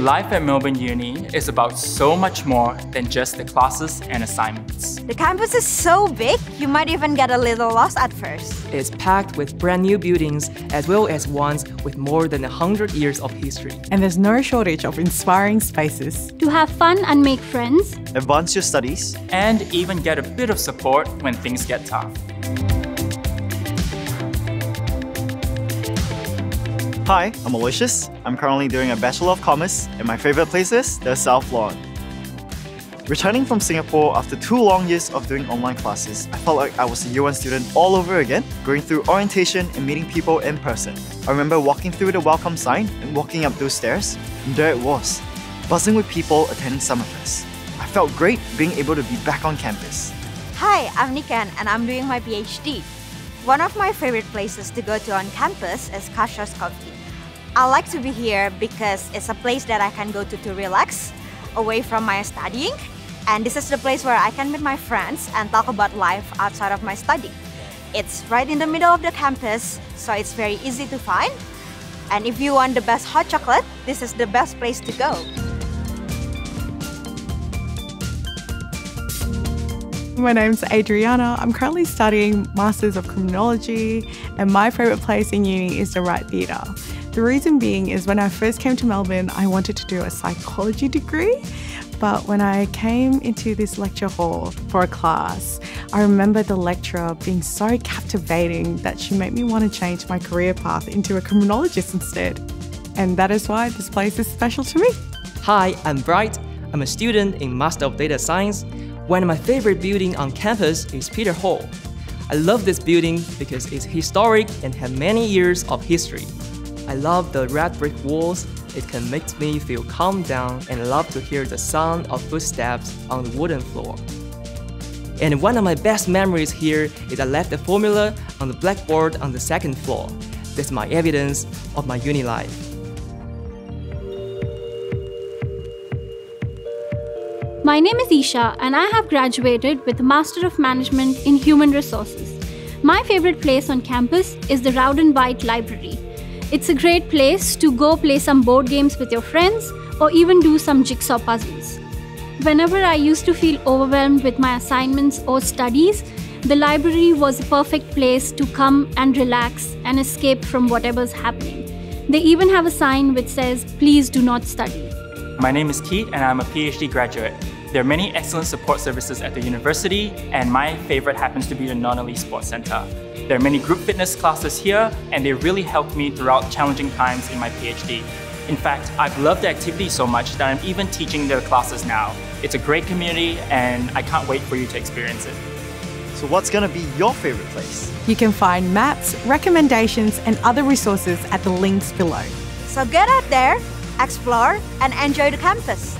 Life at Melbourne Uni is about so much more than just the classes and assignments. The campus is so big, you might even get a little lost at first. It's packed with brand new buildings as well as ones with more than 100 years of history. And there's no shortage of inspiring spaces. To have fun and make friends, advance your studies, and even get a bit of support when things get tough. Hi, I'm Aloysius. I'm currently doing a Bachelor of Commerce, and my favorite place is the South Lawn. Returning from Singapore after two long years of doing online classes, I felt like I was a year one student all over again, going through orientation and meeting people in person. I remember walking through the welcome sign and walking up those stairs, and there it was, buzzing with people attending Summerfest. I felt great being able to be back on campus. Hi, I'm Nikan and I'm doing my PhD. One of my favorite places to go to on campus is Kasha's Coffee. I like to be here because it's a place that I can go to to relax, away from my studying, and this is the place where I can meet my friends and talk about life outside of my study. It's right in the middle of the campus, so it's very easy to find. And if you want the best hot chocolate, this is the best place to go. My name's Adriana. I'm currently studying Masters of Criminology, and my favourite place in uni is the Wright Theatre. The reason being is when I first came to Melbourne, I wanted to do a psychology degree. But when I came into this lecture hall for a class, I remember the lecturer being so captivating that she made me want to change my career path into a criminologist instead. And that is why this place is special to me. Hi, I'm Bright. I'm a student in Master of Data Science. One of my favorite buildings on campus is Peter Hall. I love this building because it's historic and has many years of history. I love the red brick walls. It can make me feel calm down and love to hear the sound of footsteps on the wooden floor. And one of my best memories here is I left the formula on the blackboard on the second floor. That's my evidence of my uni life. My name is Isha and I have graduated with a Master of Management in Human Resources. My favorite place on campus is the Rowden White Library. It's a great place to go play some board games with your friends or even do some jigsaw puzzles. Whenever I used to feel overwhelmed with my assignments or studies, the library was a perfect place to come and relax and escape from whatever's happening. They even have a sign which says, Please do not study. My name is Keith and I'm a PhD graduate. There are many excellent support services at the university, and my favorite happens to be the Non-Elite Sports Center. There are many group fitness classes here, and they really helped me throughout challenging times in my PhD. In fact, I've loved the activity so much that I'm even teaching the classes now. It's a great community, and I can't wait for you to experience it. So what's going to be your favorite place? You can find maps, recommendations, and other resources at the links below. So get out there, explore, and enjoy the campus.